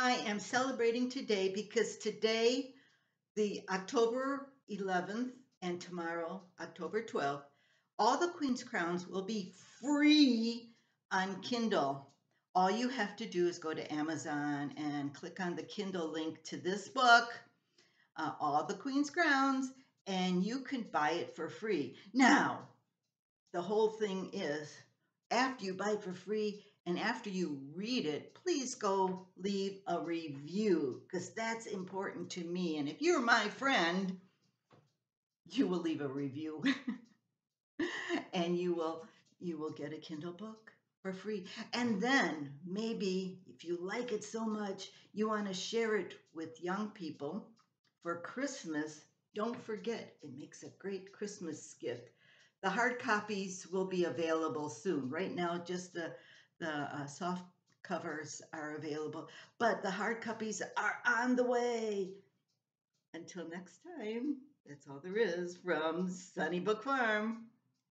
I am celebrating today because today, the October 11th and tomorrow, October 12th, all the Queen's Crowns will be free on Kindle. All you have to do is go to Amazon and click on the Kindle link to this book, uh, All the Queen's Crowns, and you can buy it for free. Now, the whole thing is after you buy it for free and after you read it, please go leave a review because that's important to me. And if you're my friend, you will leave a review and you will you will get a Kindle book for free. And then maybe if you like it so much, you want to share it with young people for Christmas. Don't forget, it makes a great Christmas gift. The hard copies will be available soon. Right now, just the, the uh, soft covers are available, but the hard copies are on the way. Until next time, that's all there is from Sunny Book Farm.